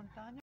inverno